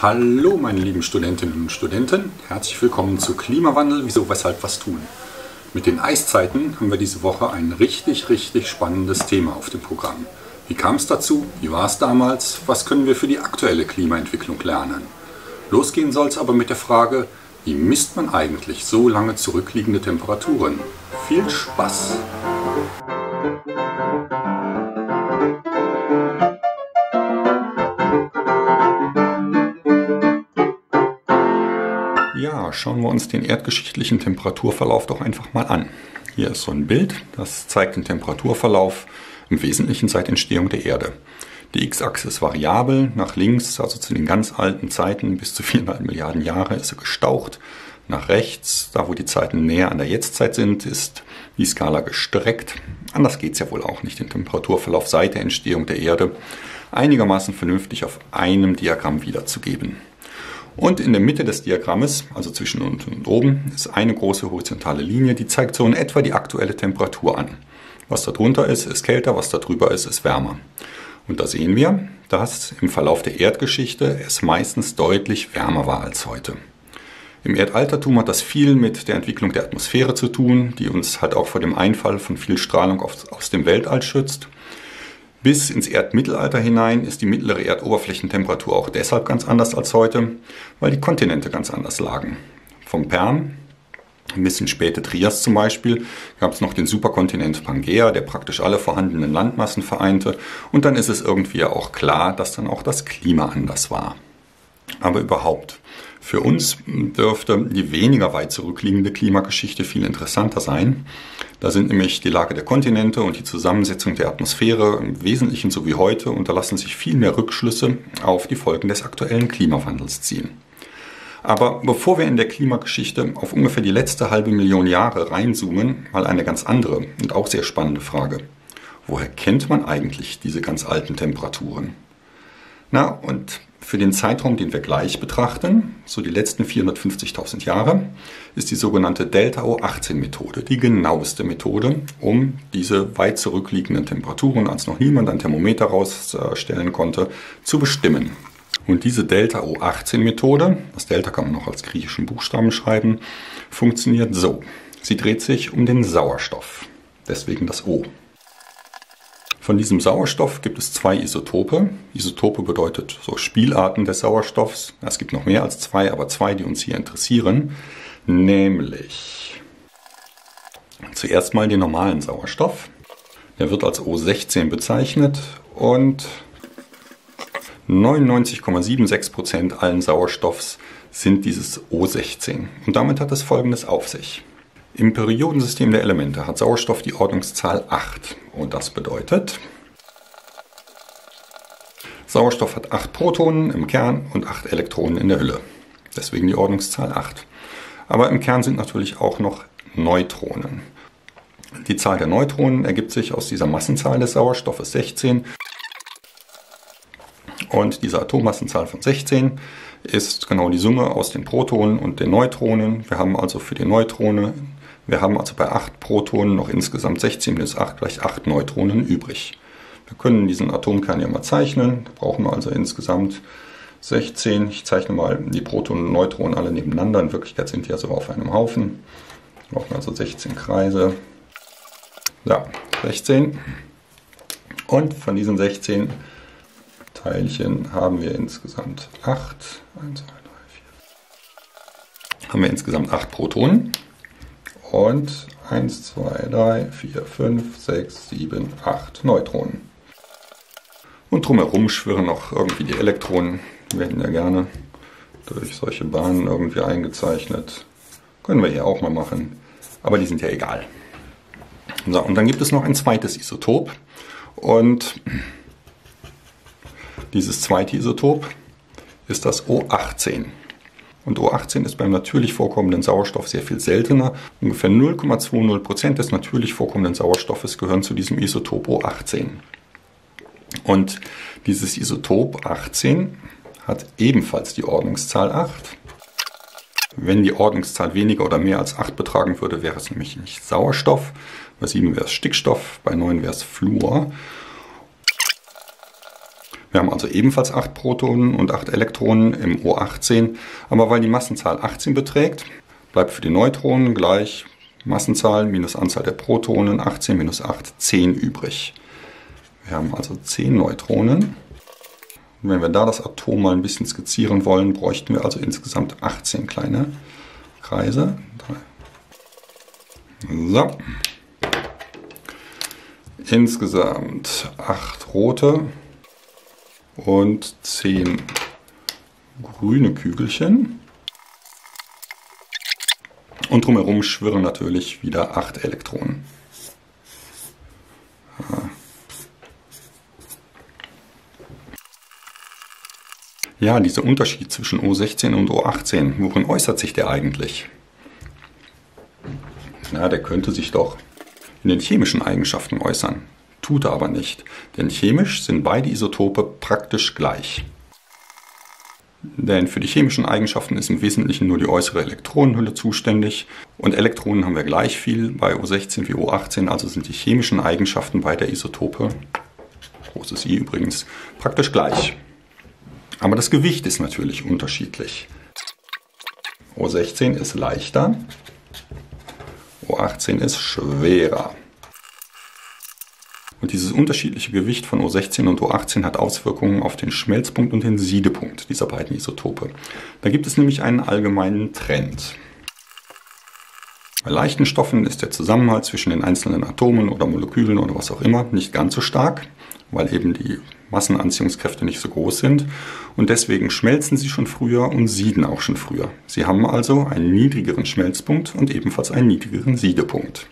Hallo meine lieben Studentinnen und Studenten, herzlich willkommen zu Klimawandel, wieso, weshalb, was tun. Mit den Eiszeiten haben wir diese Woche ein richtig, richtig spannendes Thema auf dem Programm. Wie kam es dazu? Wie war es damals? Was können wir für die aktuelle Klimaentwicklung lernen? Losgehen soll es aber mit der Frage, wie misst man eigentlich so lange zurückliegende Temperaturen? Viel Spaß! Schauen wir uns den erdgeschichtlichen Temperaturverlauf doch einfach mal an. Hier ist so ein Bild, das zeigt den Temperaturverlauf im Wesentlichen seit Entstehung der Erde. Die x-Achse ist variabel, nach links, also zu den ganz alten Zeiten bis zu 400 Milliarden Jahre, ist sie gestaucht. Nach rechts, da wo die Zeiten näher an der Jetztzeit sind, ist die Skala gestreckt. Anders geht es ja wohl auch nicht, den Temperaturverlauf seit der Entstehung der Erde einigermaßen vernünftig auf einem Diagramm wiederzugeben. Und in der Mitte des Diagrammes, also zwischen unten und oben, ist eine große horizontale Linie, die zeigt so in etwa die aktuelle Temperatur an. Was da drunter ist, ist kälter, was da drüber ist, ist wärmer. Und da sehen wir, dass im Verlauf der Erdgeschichte es meistens deutlich wärmer war als heute. Im Erdaltertum hat das viel mit der Entwicklung der Atmosphäre zu tun, die uns halt auch vor dem Einfall von viel Strahlung aus dem Weltall schützt. Bis ins Erdmittelalter hinein ist die mittlere Erdoberflächentemperatur auch deshalb ganz anders als heute, weil die Kontinente ganz anders lagen. Vom Perm bis in späte Trias zum Beispiel gab es noch den Superkontinent Pangea, der praktisch alle vorhandenen Landmassen vereinte. Und dann ist es irgendwie auch klar, dass dann auch das Klima anders war. Aber überhaupt, für uns dürfte die weniger weit zurückliegende Klimageschichte viel interessanter sein. Da sind nämlich die Lage der Kontinente und die Zusammensetzung der Atmosphäre im Wesentlichen so wie heute und da lassen sich viel mehr Rückschlüsse auf die Folgen des aktuellen Klimawandels ziehen. Aber bevor wir in der Klimageschichte auf ungefähr die letzte halbe Million Jahre reinzoomen, mal eine ganz andere und auch sehr spannende Frage. Woher kennt man eigentlich diese ganz alten Temperaturen? Na, und für den Zeitraum, den wir gleich betrachten, so die letzten 450.000 Jahre, ist die sogenannte Delta-O18-Methode die genaueste Methode, um diese weit zurückliegenden Temperaturen, als noch niemand ein Thermometer rausstellen konnte, zu bestimmen. Und diese Delta-O18-Methode, das Delta kann man noch als griechischen Buchstaben schreiben, funktioniert so. Sie dreht sich um den Sauerstoff, deswegen das O. Von diesem Sauerstoff gibt es zwei Isotope. Isotope bedeutet so Spielarten des Sauerstoffs. Es gibt noch mehr als zwei, aber zwei, die uns hier interessieren. Nämlich zuerst mal den normalen Sauerstoff. Der wird als O16 bezeichnet und 99,76% allen Sauerstoffs sind dieses O16. Und damit hat es folgendes auf sich. Im Periodensystem der Elemente hat Sauerstoff die Ordnungszahl 8 und das bedeutet, Sauerstoff hat 8 Protonen im Kern und 8 Elektronen in der Hülle. Deswegen die Ordnungszahl 8. Aber im Kern sind natürlich auch noch Neutronen. Die Zahl der Neutronen ergibt sich aus dieser Massenzahl des Sauerstoffes 16. Und diese Atommassenzahl von 16 ist genau die Summe aus den Protonen und den Neutronen. Wir haben also für die Neutrone wir haben also bei 8 Protonen noch insgesamt 16 minus 8 gleich 8 Neutronen übrig. Wir können diesen Atomkern ja mal zeichnen. Da brauchen wir also insgesamt 16. Ich zeichne mal die Protonen und Neutronen alle nebeneinander. In Wirklichkeit sind die also auf einem Haufen. Wir brauchen also 16 Kreise. Ja, 16. Und von diesen 16 Teilchen haben wir insgesamt 8. 1, 2, 3, 4. Haben wir insgesamt 8 Protonen. Und 1, 2, 3, 4, 5, 6, 7, 8 Neutronen. Und drumherum schwirren noch irgendwie die Elektronen. Die werden ja gerne durch solche Bahnen irgendwie eingezeichnet. Können wir hier auch mal machen. Aber die sind ja egal. So, und dann gibt es noch ein zweites Isotop. Und dieses zweite Isotop ist das O18. Und O18 ist beim natürlich vorkommenden Sauerstoff sehr viel seltener. Ungefähr 0,20 Prozent des natürlich vorkommenden Sauerstoffes gehören zu diesem Isotop O18. Und dieses Isotop 18 hat ebenfalls die Ordnungszahl 8. Wenn die Ordnungszahl weniger oder mehr als 8 betragen würde, wäre es nämlich nicht Sauerstoff. Bei 7 wäre es Stickstoff, bei 9 wäre es Fluor. Wir haben also ebenfalls 8 Protonen und 8 Elektronen im O18, aber weil die Massenzahl 18 beträgt, bleibt für die Neutronen gleich Massenzahl minus Anzahl der Protonen 18 minus 8, 10 übrig. Wir haben also 10 Neutronen. Und wenn wir da das Atom mal ein bisschen skizzieren wollen, bräuchten wir also insgesamt 18 kleine Kreise. So. Insgesamt 8 rote und 10 grüne Kügelchen. Und drumherum schwirren natürlich wieder 8 Elektronen. Ja, dieser Unterschied zwischen O16 und O18, worin äußert sich der eigentlich? Na, der könnte sich doch in den chemischen Eigenschaften äußern. Tut er aber nicht, denn chemisch sind beide Isotope praktisch gleich. Denn für die chemischen Eigenschaften ist im Wesentlichen nur die äußere Elektronenhülle zuständig und Elektronen haben wir gleich viel bei O16 wie O18, also sind die chemischen Eigenschaften beider Isotope, großes I übrigens, praktisch gleich. Aber das Gewicht ist natürlich unterschiedlich. O16 ist leichter, O18 ist schwerer. Dieses unterschiedliche Gewicht von O16 und O18 hat Auswirkungen auf den Schmelzpunkt und den Siedepunkt dieser beiden Isotope. Da gibt es nämlich einen allgemeinen Trend. Bei leichten Stoffen ist der Zusammenhalt zwischen den einzelnen Atomen oder Molekülen oder was auch immer nicht ganz so stark weil eben die Massenanziehungskräfte nicht so groß sind. Und deswegen schmelzen sie schon früher und sieden auch schon früher. Sie haben also einen niedrigeren Schmelzpunkt und ebenfalls einen niedrigeren Siedepunkt.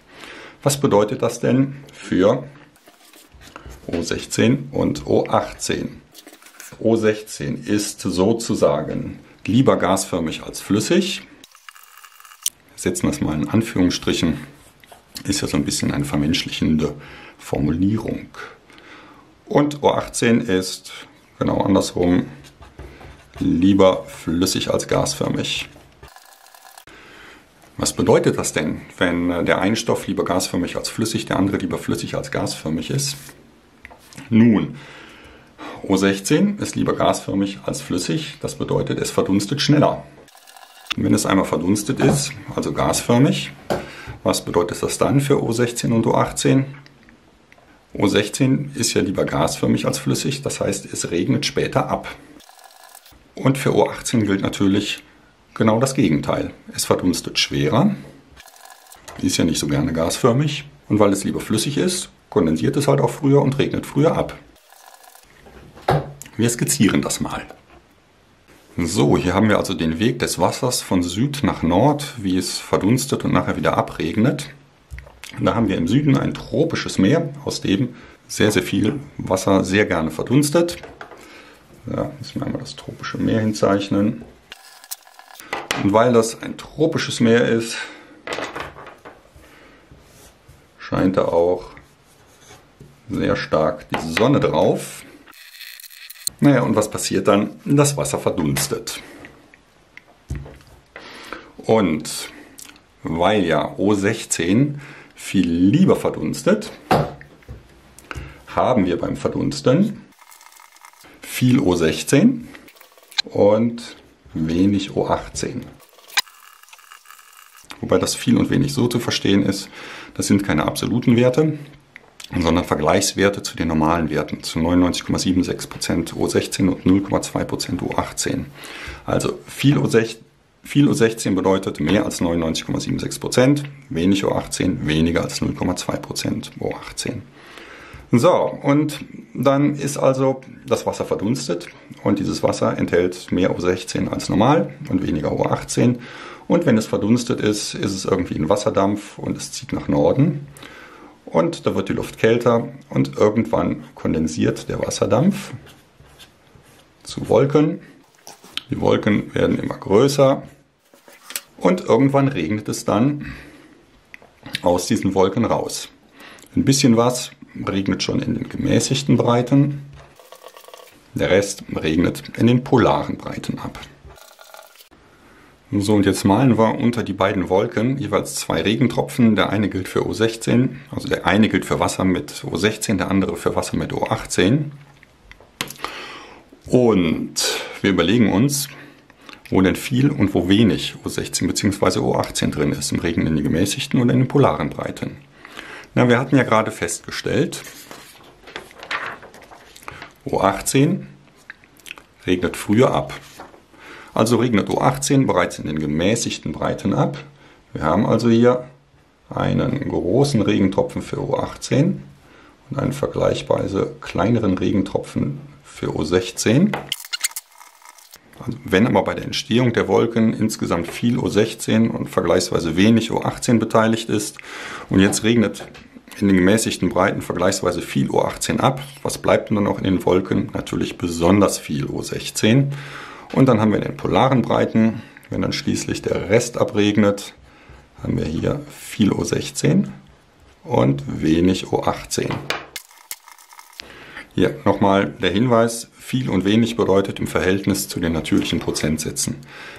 Was bedeutet das denn für O16 und O18? O16 ist sozusagen lieber gasförmig als flüssig. Wir setzen das mal in Anführungsstrichen. Ist ja so ein bisschen eine vermenschlichende Formulierung. Und O18 ist genau andersrum lieber flüssig als gasförmig. Was bedeutet das denn, wenn der eine Stoff lieber gasförmig als flüssig, der andere lieber flüssig als gasförmig ist? Nun, O16 ist lieber gasförmig als flüssig, das bedeutet, es verdunstet schneller. Wenn es einmal verdunstet ist, also gasförmig, was bedeutet das dann für O16 und O18? O16 ist ja lieber gasförmig als flüssig, das heißt, es regnet später ab. Und für O18 gilt natürlich genau das Gegenteil. Es verdunstet schwerer, ist ja nicht so gerne gasförmig und weil es lieber flüssig ist, kondensiert es halt auch früher und regnet früher ab. Wir skizzieren das mal. So, hier haben wir also den Weg des Wassers von Süd nach Nord, wie es verdunstet und nachher wieder abregnet. Da haben wir im Süden ein tropisches Meer, aus dem sehr, sehr viel Wasser sehr gerne verdunstet. Da müssen wir einmal das tropische Meer hinzeichnen. Und weil das ein tropisches Meer ist, scheint da auch sehr stark die Sonne drauf. Naja, und was passiert dann? Das Wasser verdunstet. Und weil ja O16 viel lieber verdunstet, haben wir beim Verdunsten viel O16 und wenig O18. Wobei das viel und wenig so zu verstehen ist, das sind keine absoluten Werte, sondern Vergleichswerte zu den normalen Werten, zu 99,76% O16 und 0,2% O18. Also viel O16 viel U16 bedeutet mehr als 99,76%, wenig U18 weniger als 0,2% U18. So, und dann ist also das Wasser verdunstet und dieses Wasser enthält mehr U16 als normal und weniger U18. Und wenn es verdunstet ist, ist es irgendwie ein Wasserdampf und es zieht nach Norden. Und da wird die Luft kälter und irgendwann kondensiert der Wasserdampf zu Wolken. Die Wolken werden immer größer und irgendwann regnet es dann aus diesen Wolken raus. Ein bisschen was regnet schon in den gemäßigten Breiten. Der Rest regnet in den polaren Breiten ab. So, und jetzt malen wir unter die beiden Wolken jeweils zwei Regentropfen. Der eine gilt für O16, also der eine gilt für Wasser mit O16, der andere für Wasser mit O18. Und wir überlegen uns, wo denn viel und wo wenig O16 bzw. O18 drin ist, im Regen in den gemäßigten oder in den polaren Breiten. Na, wir hatten ja gerade festgestellt, O18 regnet früher ab. Also regnet O18 bereits in den gemäßigten Breiten ab. Wir haben also hier einen großen Regentropfen für O18 und einen vergleichsweise kleineren Regentropfen für O16. Also wenn aber bei der Entstehung der Wolken insgesamt viel O16 und vergleichsweise wenig O18 beteiligt ist und jetzt regnet in den gemäßigten Breiten vergleichsweise viel O18 ab, was bleibt dann noch in den Wolken? Natürlich besonders viel O16. Und dann haben wir in den polaren Breiten, wenn dann schließlich der Rest abregnet, haben wir hier viel O16 und wenig O18. Hier nochmal der Hinweis, viel und wenig bedeutet im Verhältnis zu den natürlichen Prozentsätzen.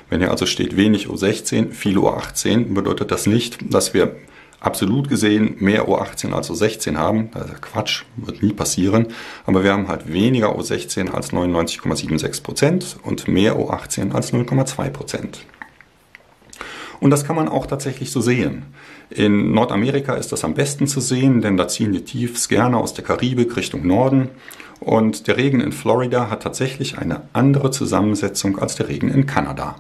Wenn hier also steht wenig O16, viel O18, bedeutet das nicht, dass wir absolut gesehen mehr O18 als O16 haben. Das ist Quatsch, wird nie passieren. Aber wir haben halt weniger O16 als 99,76% und mehr O18 als 0,2%. Und das kann man auch tatsächlich so sehen. In Nordamerika ist das am besten zu sehen, denn da ziehen die Tiefs gerne aus der Karibik Richtung Norden. Und der Regen in Florida hat tatsächlich eine andere Zusammensetzung als der Regen in Kanada.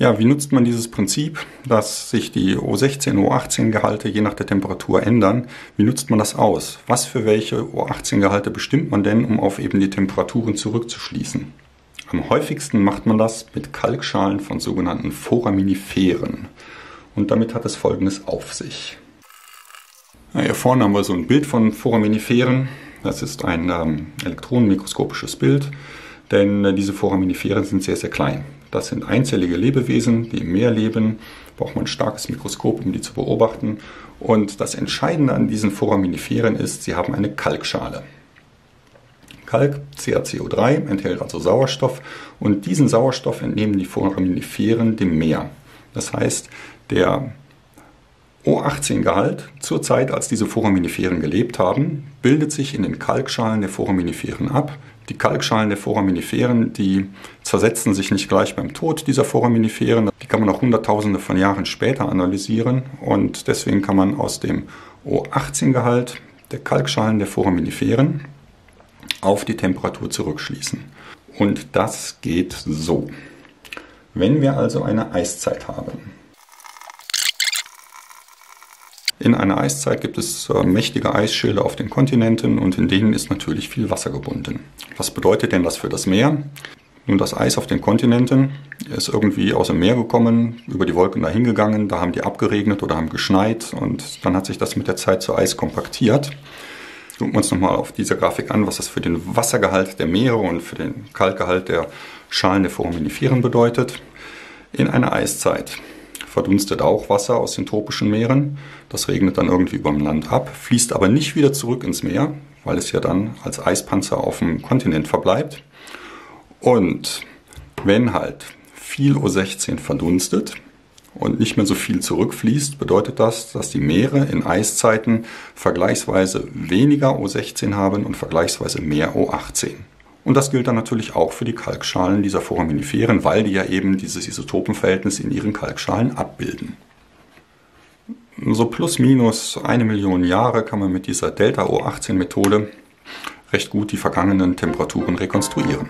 Ja, wie nutzt man dieses Prinzip, dass sich die O16, O18 Gehalte je nach der Temperatur ändern? Wie nutzt man das aus? Was für welche O18 Gehalte bestimmt man denn, um auf eben die Temperaturen zurückzuschließen? Am häufigsten macht man das mit Kalkschalen von sogenannten Foraminiferen. Und damit hat es folgendes auf sich. Ja, hier vorne haben wir so ein Bild von Foraminiferen. Das ist ein ähm, elektronenmikroskopisches Bild, denn äh, diese Foraminiferen sind sehr, sehr klein. Das sind einzellige Lebewesen, die im Meer leben. Braucht man ein starkes Mikroskop, um die zu beobachten. Und das Entscheidende an diesen Foraminiferen ist, sie haben eine Kalkschale. Kalk, CaCO3, enthält also Sauerstoff und diesen Sauerstoff entnehmen die Foraminiferen dem Meer. Das heißt, der O18-Gehalt zur Zeit, als diese Foraminiferen gelebt haben, bildet sich in den Kalkschalen der Foraminiferen ab. Die Kalkschalen der Foraminiferen, die zersetzen sich nicht gleich beim Tod dieser Foraminiferen. Die kann man auch Hunderttausende von Jahren später analysieren und deswegen kann man aus dem O18-Gehalt der Kalkschalen der Foraminiferen auf die Temperatur zurückschließen. Und das geht so. Wenn wir also eine Eiszeit haben, in einer Eiszeit gibt es äh, mächtige Eisschilde auf den Kontinenten und in denen ist natürlich viel Wasser gebunden. Was bedeutet denn das für das Meer? Nun, das Eis auf den Kontinenten ist irgendwie aus dem Meer gekommen, über die Wolken dahin gegangen, da haben die abgeregnet oder haben geschneit und dann hat sich das mit der Zeit zu Eis kompaktiert. Gucken wir uns nochmal auf dieser Grafik an, was das für den Wassergehalt der Meere und für den Kalkgehalt der Schalen der Foraminiferen bedeutet. In einer Eiszeit verdunstet auch Wasser aus den tropischen Meeren. Das regnet dann irgendwie über dem Land ab, fließt aber nicht wieder zurück ins Meer, weil es ja dann als Eispanzer auf dem Kontinent verbleibt. Und wenn halt viel O16 verdunstet, und nicht mehr so viel zurückfließt, bedeutet das, dass die Meere in Eiszeiten vergleichsweise weniger O16 haben und vergleichsweise mehr O18. Und das gilt dann natürlich auch für die Kalkschalen dieser Foraminiferen, weil die ja eben dieses Isotopenverhältnis in ihren Kalkschalen abbilden. So plus minus eine Million Jahre kann man mit dieser Delta-O18-Methode recht gut die vergangenen Temperaturen rekonstruieren.